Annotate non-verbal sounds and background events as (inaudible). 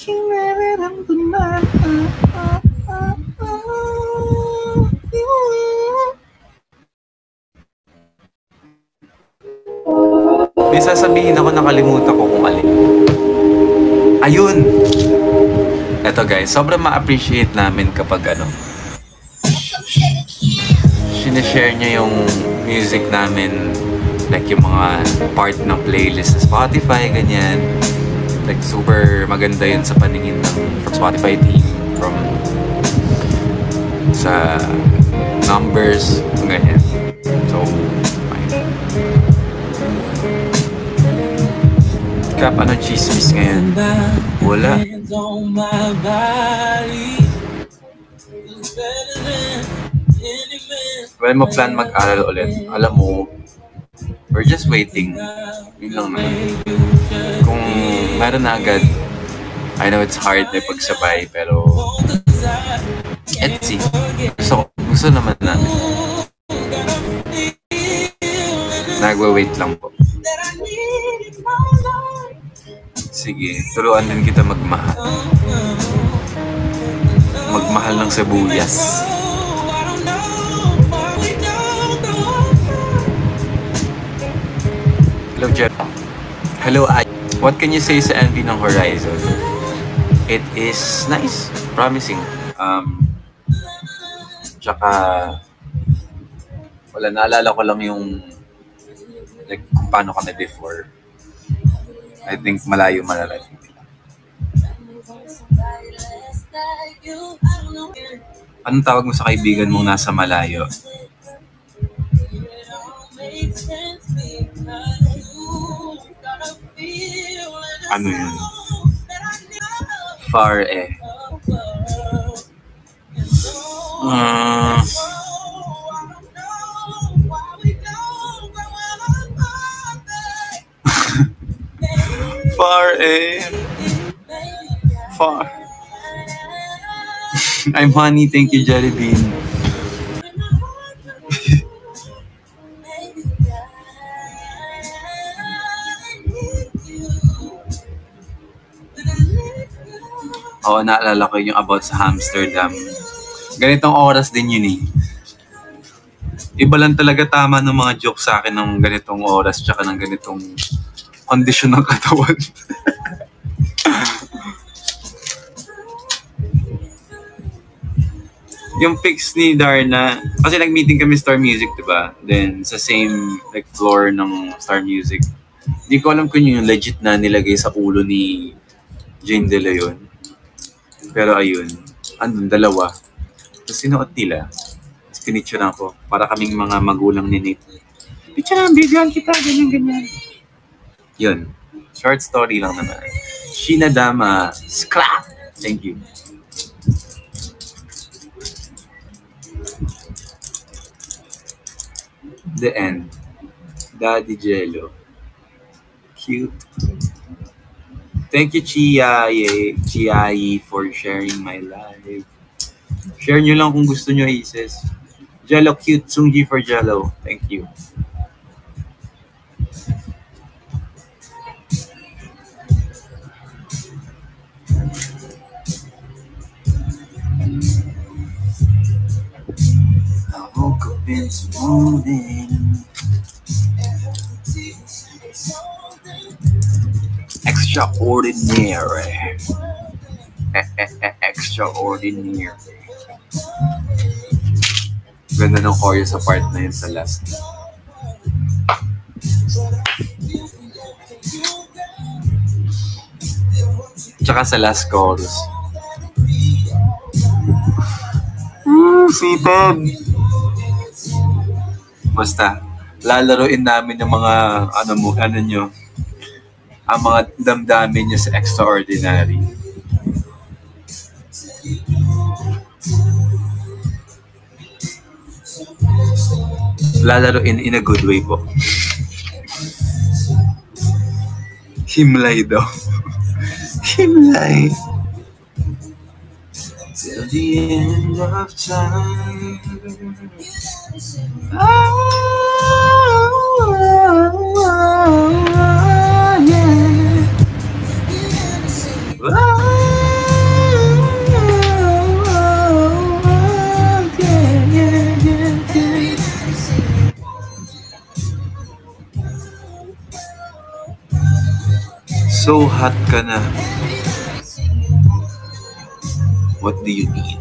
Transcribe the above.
aking nararamdaman. Ah, ah, ah, ah. May sasabihin ako nakalimutan ko kung alin. Ayun! Eto guys, sobrang ma-appreciate namin kapag ano, sinishare niya yung music namin like yung mga part ng playlist sa Spotify, ganyan. Like super maganda yun sa paningin ng Spotify team from sa numbers, ganyan. So, ayun. Kap, ano chismis ngayon? Wala. When mo plan mag-aral ulit, alam mo, we're just waiting. Yun lang naman. Meron na agad, I know it's hard na pagsabay, pero see. Gusto, gusto naman namin. Nagwa-wait lang po. Sige, turuan din kita magmahal. Magmahal ng sibuyas. Hello, Jeff. Hello, I. What can you say sa Envy ng Horizon? It is nice. Promising. Um, tsaka, wala, naalala ko lang yung like, kung paano kami before. I think malayo malalating nila. Anong tawag mo sa kaibigan mong nasa malayo? Ano yun? Far eh. Ah, (laughs) far eh. Far. (laughs) I'm honey, thank you, Jelly Bean. Oo, naalala ko yung about sa Amsterdam. Ganitong oras din yun eh. Iba lang talaga tama ng mga joke sa akin ng ganitong oras tsaka ng ganitong kondisyon ng katawan. (laughs) yung pics ni Darna, kasi nag-meeting kami Star Music, di ba? Then, sa same like floor ng Star Music. Hindi ko alam kung yung legit na nilagay sa ulo ni Jane De Leon. Pero ayun, andun dalawa. Tapos sinuot nila. Tapos pinicture ako. Para kaming mga magulang ni Nate. Picture lang, bigyan kita, ganyan, ganyan. Yun. Short story lang naman. Shinadama, scrap! Thank you. The end. Daddy Jello. Cute. Thank you, Chiaye, Chiaye, for sharing my life. Share nyo lang kung gusto nyo, Isis. Jello cute. Sungji for Jello. Thank you. I woke up this morning. Extraordinary. Extraordinary. Ganda ng choreo sa part na yun sa last. Tsaka sa last chorus. Mm, sipag. Basta, lalaroin namin yung mga, ano mo, ano nyo, ang mga damdamin nyo sa extraordinary. Lalaroin in a good way po. Himlay daw. (laughs) Himlay. Till the end of time. Oh, So hot ka na. What do you need?